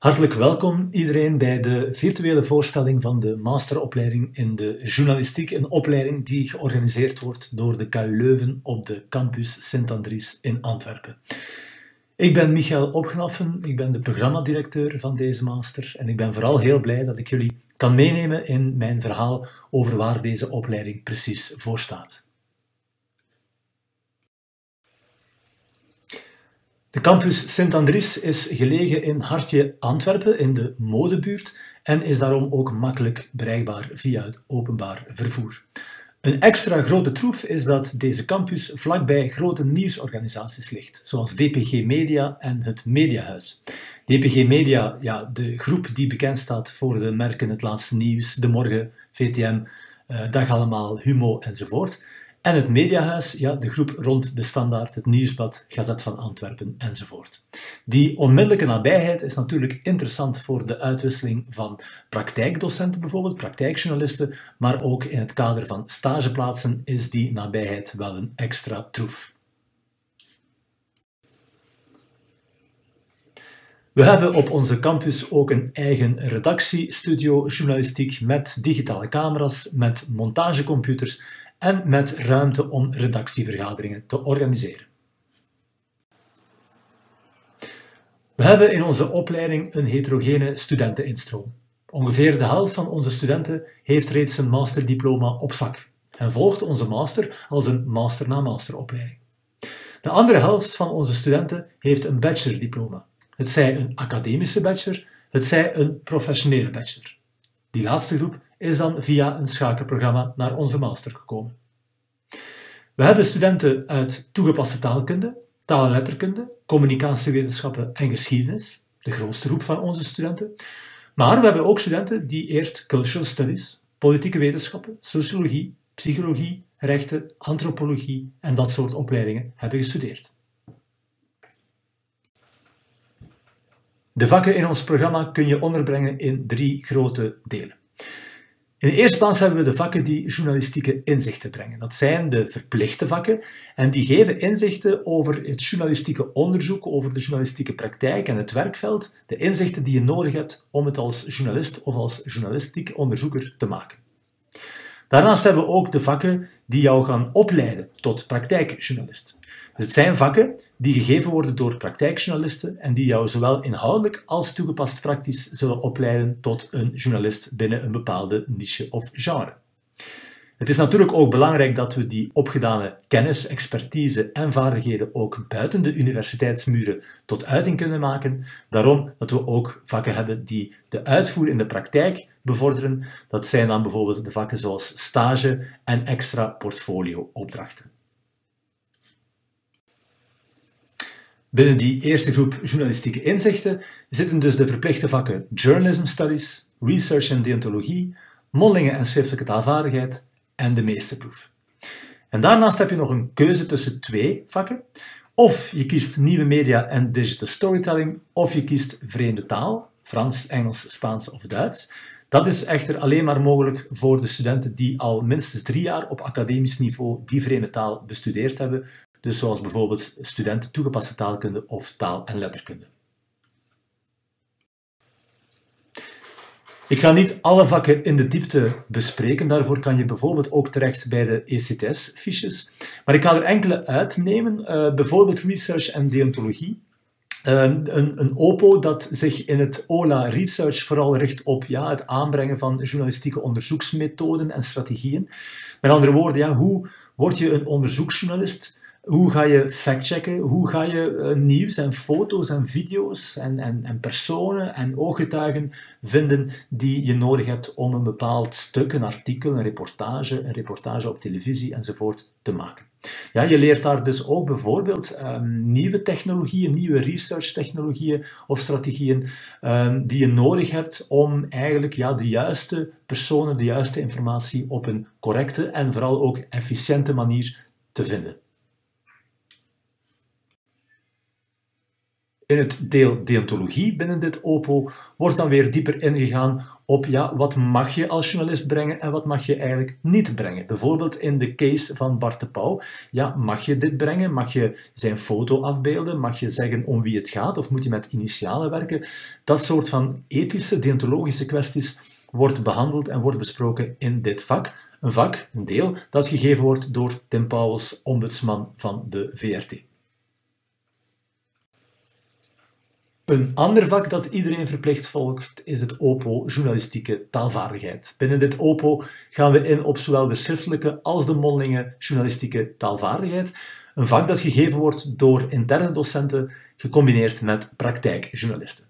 Hartelijk welkom iedereen bij de virtuele voorstelling van de masteropleiding in de journalistiek. Een opleiding die georganiseerd wordt door de KU Leuven op de campus Sint-Andries in Antwerpen. Ik ben Michael Opgenaffen, ik ben de programmadirecteur van deze master en ik ben vooral heel blij dat ik jullie kan meenemen in mijn verhaal over waar deze opleiding precies voor staat. De campus Sint-Andries is gelegen in Hartje Antwerpen in de modebuurt en is daarom ook makkelijk bereikbaar via het openbaar vervoer. Een extra grote troef is dat deze campus vlakbij grote nieuwsorganisaties ligt, zoals DPG Media en het Mediahuis. DPG Media, ja, de groep die bekend staat voor de merken Het Laatste Nieuws, De Morgen, VTM, eh, Dag Allemaal, Humo enzovoort. En het Mediahuis, ja, de groep rond de Standaard, het Nieuwsblad, Gazet van Antwerpen enzovoort. Die onmiddellijke nabijheid is natuurlijk interessant voor de uitwisseling van praktijkdocenten bijvoorbeeld, praktijkjournalisten, maar ook in het kader van stageplaatsen is die nabijheid wel een extra troef. We hebben op onze campus ook een eigen redactiestudio journalistiek met digitale camera's, met montagecomputers en met ruimte om redactievergaderingen te organiseren. We hebben in onze opleiding een heterogene studenteninstroom. Ongeveer de helft van onze studenten heeft reeds een masterdiploma op zak en volgt onze master als een master-na-masteropleiding. De andere helft van onze studenten heeft een bachelordiploma. Het zij een academische bachelor, het zij een professionele bachelor. Die laatste groep is dan via een schakelprogramma naar onze master gekomen. We hebben studenten uit toegepaste taalkunde, taal- en letterkunde, communicatiewetenschappen en geschiedenis, de grootste groep van onze studenten. Maar we hebben ook studenten die eerst cultural studies, politieke wetenschappen, sociologie, psychologie, rechten, antropologie en dat soort opleidingen hebben gestudeerd. De vakken in ons programma kun je onderbrengen in drie grote delen. In de eerste plaats hebben we de vakken die journalistieke inzichten brengen. Dat zijn de verplichte vakken en die geven inzichten over het journalistieke onderzoek, over de journalistieke praktijk en het werkveld, de inzichten die je nodig hebt om het als journalist of als journalistiek onderzoeker te maken. Daarnaast hebben we ook de vakken die jou gaan opleiden tot praktijkjournalist. Dus het zijn vakken die gegeven worden door praktijkjournalisten en die jou zowel inhoudelijk als toegepast praktisch zullen opleiden tot een journalist binnen een bepaalde niche of genre. Het is natuurlijk ook belangrijk dat we die opgedane kennis, expertise en vaardigheden ook buiten de universiteitsmuren tot uiting kunnen maken. Daarom dat we ook vakken hebben die de uitvoer in de praktijk bevorderen. Dat zijn dan bijvoorbeeld de vakken zoals stage en extra portfolio-opdrachten. Binnen die eerste groep journalistieke inzichten zitten dus de verplichte vakken Journalism Studies, Research en Deontologie, Mondelingen en schriftelijke taalvaardigheid en de meesterproef. En daarnaast heb je nog een keuze tussen twee vakken. Of je kiest nieuwe media en digital storytelling, of je kiest vreemde taal, Frans, Engels, Spaans of Duits. Dat is echter alleen maar mogelijk voor de studenten die al minstens drie jaar op academisch niveau die vreemde taal bestudeerd hebben, dus zoals bijvoorbeeld studenten toegepaste taalkunde of taal- en letterkunde. Ik ga niet alle vakken in de diepte bespreken, daarvoor kan je bijvoorbeeld ook terecht bij de ECTS-fiches. Maar ik ga er enkele uitnemen, uh, bijvoorbeeld research en deontologie. Uh, een, een, OPO dat zich in het OLA Research vooral richt op ja, het aanbrengen van journalistieke onderzoeksmethoden en strategieën. Met andere woorden, ja, hoe word je een onderzoeksjournalist? Hoe ga je factchecken? Hoe ga je uh, nieuws en foto's en video's en, en, en personen en ooggetuigen vinden die je nodig hebt om een bepaald stuk, een artikel, een reportage, een reportage op televisie enzovoort te maken? Ja, je leert daar dus ook bijvoorbeeld um, nieuwe technologieën, nieuwe research technologieën of strategieën um, die je nodig hebt om eigenlijk ja, de juiste personen, de juiste informatie op een correcte en vooral ook efficiënte manier te vinden. In het deel deontologie binnen dit OPO wordt dan weer dieper ingegaan op ja, wat mag je als journalist brengen en wat mag je eigenlijk niet brengen. Bijvoorbeeld in de case van Bart de Pauw. Ja, mag je dit brengen? Mag je zijn foto afbeelden? Mag je zeggen om wie het gaat? Of moet je met initialen werken? Dat soort van ethische, deontologische kwesties wordt behandeld en wordt besproken in dit vak. Een vak, een deel, dat gegeven wordt door Tim Pauwels, ombudsman van de VRT. Een ander vak dat iedereen verplicht volgt is het OPO journalistieke taalvaardigheid. Binnen dit OPO gaan we in op zowel de schriftelijke als de mondelinge journalistieke taalvaardigheid. Een vak dat gegeven wordt door interne docenten gecombineerd met praktijkjournalisten.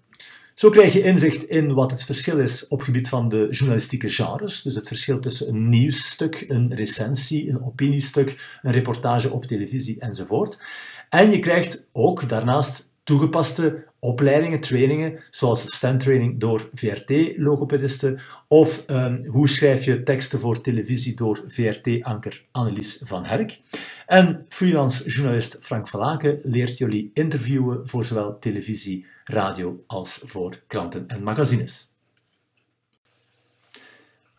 Zo krijg je inzicht in wat het verschil is op gebied van de journalistieke genres, dus het verschil tussen een nieuwsstuk, een recensie, een opiniestuk, een reportage op televisie enzovoort. En je krijgt ook daarnaast toegepaste opleidingen, trainingen, zoals stemtraining door VRT-logopedisten of um, hoe schrijf je teksten voor televisie door VRT-anker Annelies van Herk. En freelance journalist Frank Verlaken leert jullie interviewen voor zowel televisie, radio als voor kranten en magazines.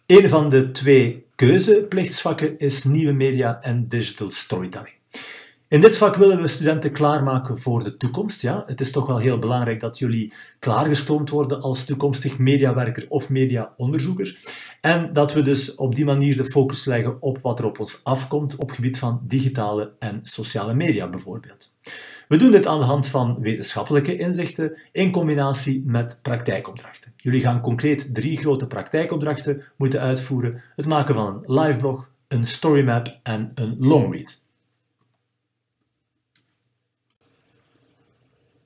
Een van de twee keuzeplichtsvakken is nieuwe media en digital storytelling. In dit vak willen we studenten klaarmaken voor de toekomst. Ja? Het is toch wel heel belangrijk dat jullie klaargestoomd worden als toekomstig mediawerker of mediaonderzoeker. En dat we dus op die manier de focus leggen op wat er op ons afkomt op gebied van digitale en sociale media bijvoorbeeld. We doen dit aan de hand van wetenschappelijke inzichten in combinatie met praktijkopdrachten. Jullie gaan concreet drie grote praktijkopdrachten moeten uitvoeren: het maken van een liveblog, een storymap en een longread.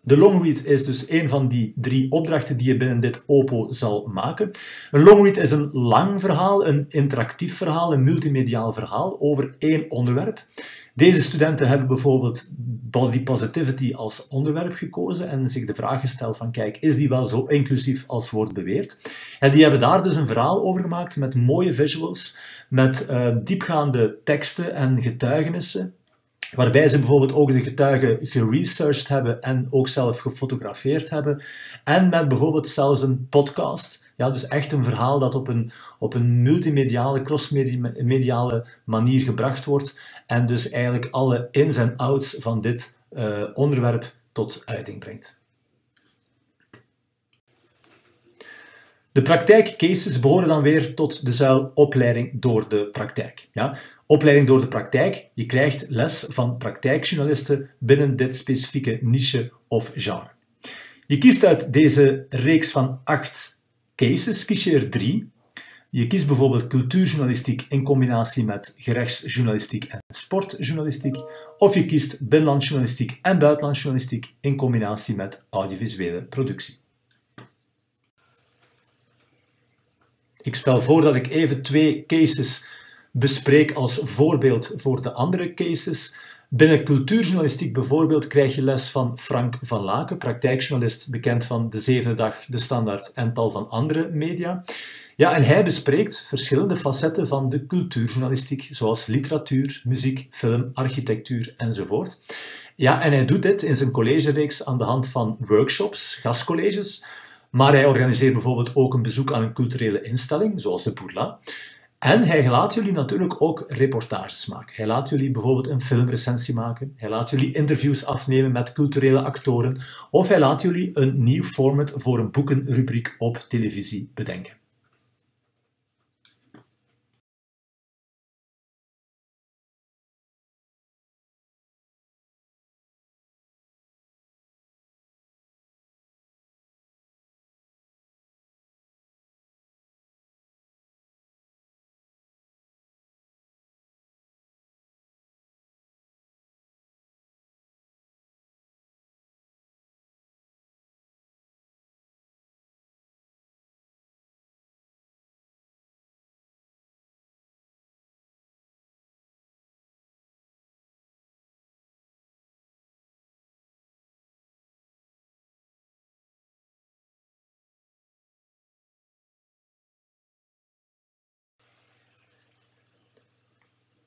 De longread is dus een van die drie opdrachten die je binnen dit OPO zal maken. Een longread is een lang verhaal, een interactief verhaal, een multimediaal verhaal over één onderwerp. Deze studenten hebben bijvoorbeeld body positivity als onderwerp gekozen en zich de vraag gesteld van kijk, is die wel zo inclusief als wordt beweerd? En die hebben daar dus een verhaal over gemaakt met mooie visuals, met uh, diepgaande teksten en getuigenissen Waarbij ze bijvoorbeeld ook de getuigen geresearched hebben en ook zelf gefotografeerd hebben. En met bijvoorbeeld zelfs een podcast. Ja, dus echt een verhaal dat op een, op een multimediale, crossmediale manier gebracht wordt. En dus eigenlijk alle ins en outs van dit uh, onderwerp tot uiting brengt. De praktijkcases behoren dan weer tot de zuil opleiding door de praktijk. Ja? Opleiding door de praktijk, je krijgt les van praktijkjournalisten binnen dit specifieke niche of genre. Je kiest uit deze reeks van acht cases, kies je er drie. Je kiest bijvoorbeeld cultuurjournalistiek in combinatie met gerechtsjournalistiek en sportjournalistiek. Of je kiest binnenlandjournalistiek en buitenlandjournalistiek in combinatie met audiovisuele productie. Ik stel voor dat ik even twee cases bespreek als voorbeeld voor de andere cases. Binnen cultuurjournalistiek bijvoorbeeld krijg je les van Frank van Laken, praktijkjournalist bekend van De Zevende Dag, De Standaard en tal van andere media. Ja, en hij bespreekt verschillende facetten van de cultuurjournalistiek, zoals literatuur, muziek, film, architectuur enzovoort. Ja, en hij doet dit in zijn collegereeks aan de hand van workshops, gastcolleges, maar hij organiseert bijvoorbeeld ook een bezoek aan een culturele instelling, zoals de Bourla. En hij laat jullie natuurlijk ook reportages maken. Hij laat jullie bijvoorbeeld een filmrecensie maken. Hij laat jullie interviews afnemen met culturele actoren. Of hij laat jullie een nieuw format voor een boekenrubriek op televisie bedenken.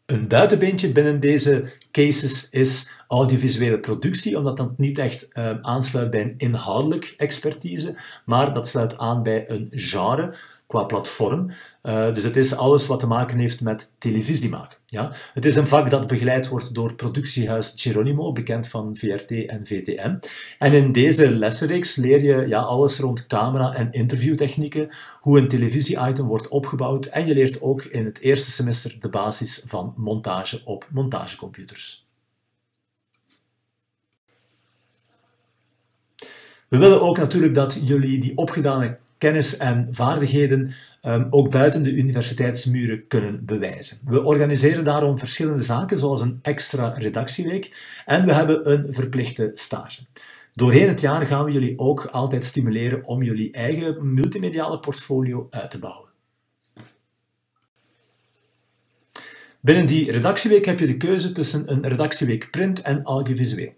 Een buitenbeentje binnen deze cases is audiovisuele productie, omdat dat niet echt uh, aansluit bij een inhoudelijk expertise, maar dat sluit aan bij een genre qua platform. Uh, dus het is alles wat te maken heeft met televisie maken. Ja? Het is een vak dat begeleid wordt door productiehuis Geronimo, bekend van VRT en VTM. En in deze lessenreeks leer je ja, alles rond camera- en interviewtechnieken, hoe een televisie-item wordt opgebouwd en je leert ook in het eerste semester de basis van montage op montagecomputers. We willen ook natuurlijk dat jullie die opgedane kennis en vaardigheden um, ook buiten de universiteitsmuren kunnen bewijzen. We organiseren daarom verschillende zaken, zoals een extra redactieweek en we hebben een verplichte stage. Doorheen het jaar gaan we jullie ook altijd stimuleren om jullie eigen multimediale portfolio uit te bouwen. Binnen die redactieweek heb je de keuze tussen een redactieweek print en audiovisueel.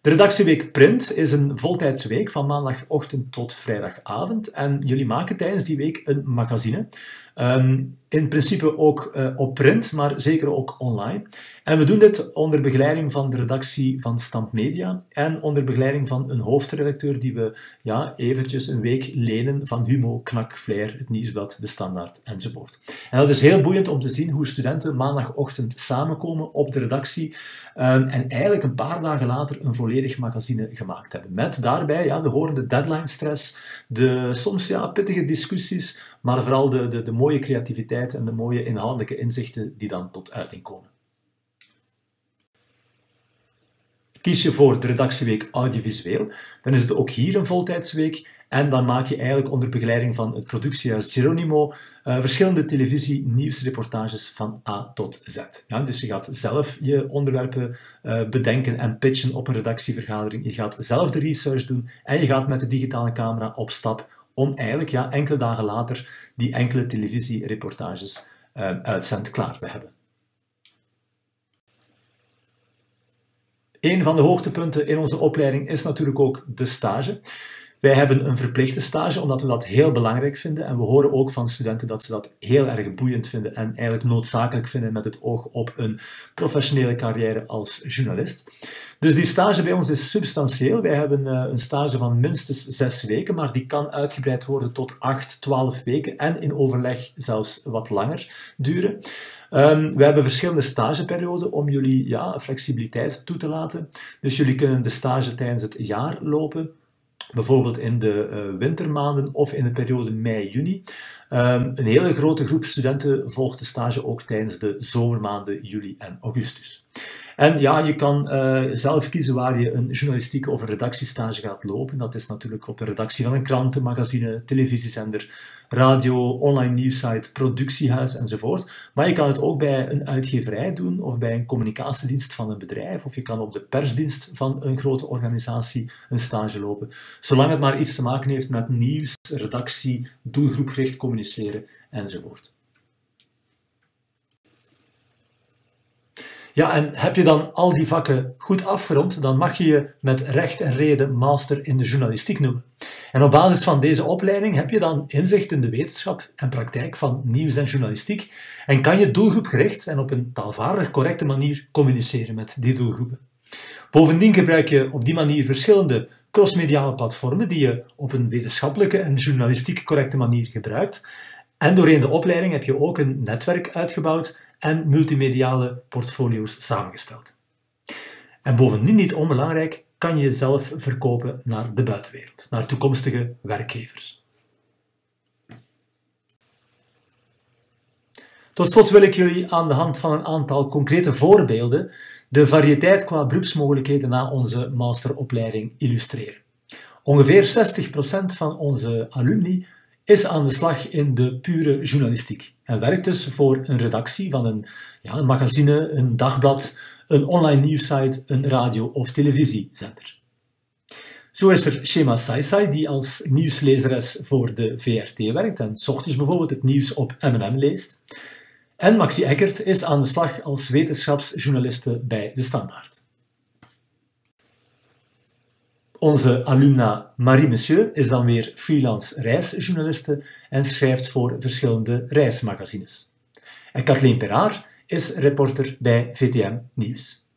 De redactieweek Print is een voltijds week van maandagochtend tot vrijdagavond. En jullie maken tijdens die week een magazine. Ehm, in principe ook uh, op print, maar zeker ook online. En we doen dit onder begeleiding van de redactie van Stamp Media en onder begeleiding van een hoofdredacteur die we ja, eventjes een week lenen van Humo, Knak, Flair, het Nieuwsblad, De Standaard enzovoort. En dat is heel boeiend om te zien hoe studenten maandagochtend samenkomen op de redactie um, en eigenlijk een paar dagen later een volledig magazine gemaakt hebben. Met daarbij ja, de horende deadline stress, de soms ja, pittige discussies, maar vooral de, de, de mooie creativiteit en de mooie inhoudelijke inzichten die dan tot uiting komen. Kies je voor de redactieweek audiovisueel, dan is het ook hier een voltijdsweek en dan maak je eigenlijk onder begeleiding van het productiehuis Geronimo uh, verschillende televisie-nieuwsreportages van A tot Z. Ja, dus je gaat zelf je onderwerpen uh, bedenken en pitchen op een redactievergadering. Je gaat zelf de research doen en je gaat met de digitale camera op stap om eigenlijk ja, enkele dagen later die enkele televisiereportages uh, uitzend klaar te hebben. Een van de hoogtepunten in onze opleiding is natuurlijk ook de stage. Wij hebben een verplichte stage omdat we dat heel belangrijk vinden en we horen ook van studenten dat ze dat heel erg boeiend vinden en eigenlijk noodzakelijk vinden met het oog op een professionele carrière als journalist. Dus die stage bij ons is substantieel. Wij hebben uh, een stage van minstens zes weken, maar die kan uitgebreid worden tot acht, twaalf weken en in overleg zelfs wat langer duren. Um, we hebben verschillende stageperioden om jullie ja, flexibiliteit toe te laten. Dus jullie kunnen de stage tijdens het jaar lopen bijvoorbeeld in de uh, wintermaanden of in de periode mei-juni. Um, een hele grote groep studenten volgt de stage ook tijdens de zomermaanden juli en augustus. En ja, je kan uh, zelf kiezen waar je een journalistieke of een redactiestage gaat lopen. Dat is natuurlijk op de redactie van een krant, magazine, televisiezender, radio, online nieuwsite, productiehuis enzovoort. Maar je kan het ook bij een uitgeverij doen of bij een communicatiedienst van een bedrijf of je kan op de persdienst van een grote organisatie een stage lopen. Zolang het maar iets te maken heeft met nieuws, redactie, doelgroepgericht communiceren enzovoort. Ja, en heb je dan al die vakken goed afgerond, dan mag je je met recht en reden master in de journalistiek noemen. En op basis van deze opleiding heb je dan inzicht in de wetenschap en praktijk van nieuws en journalistiek en kan je doelgroepgericht en op een taalvaardig correcte manier communiceren met die doelgroepen. Bovendien gebruik je op die manier verschillende crossmediale platformen die je op een wetenschappelijke en journalistiek correcte manier gebruikt. En doorheen de opleiding heb je ook een netwerk uitgebouwd en multimediale portfolio's samengesteld. En bovendien niet onbelangrijk, kan je jezelf verkopen naar de buitenwereld, naar toekomstige werkgevers. Tot slot wil ik jullie aan de hand van een aantal concrete voorbeelden de variëteit qua beroepsmogelijkheden na onze masteropleiding illustreren. Ongeveer 60% van onze alumni is aan de slag in de pure journalistiek en werkt dus voor een redactie van een, ja, een magazine, een dagblad, een online nieuwssite, een radio- of televisiezender. Zo is er Shema Saisai, die als nieuwslezeres voor de VRT werkt en s ochtends bijvoorbeeld het nieuws op M&M leest. En Maxi Eckert is aan de slag als wetenschapsjournaliste bij De Standaard. Onze alumna Marie Monsieur is dan weer freelance reisjournaliste en schrijft voor verschillende reismagazines. En Kathleen Perraar is reporter bij VTM Nieuws.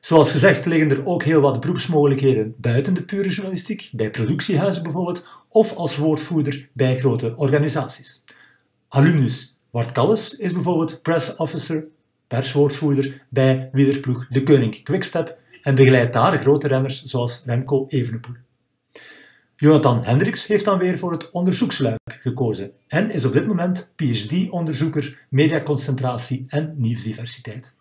Zoals gezegd liggen er ook heel wat beroepsmogelijkheden buiten de pure journalistiek, bij productiehuizen bijvoorbeeld, of als woordvoerder bij grote organisaties. Alumnus Wart Kalles is bijvoorbeeld press officer, perswoordvoerder bij wielerploeg De Koning Quickstep en begeleidt daar grote renners zoals Remco Evenepoel. Jonathan Hendricks heeft dan weer voor het onderzoeksluik gekozen en is op dit moment PhD-onderzoeker mediaconcentratie en nieuwsdiversiteit.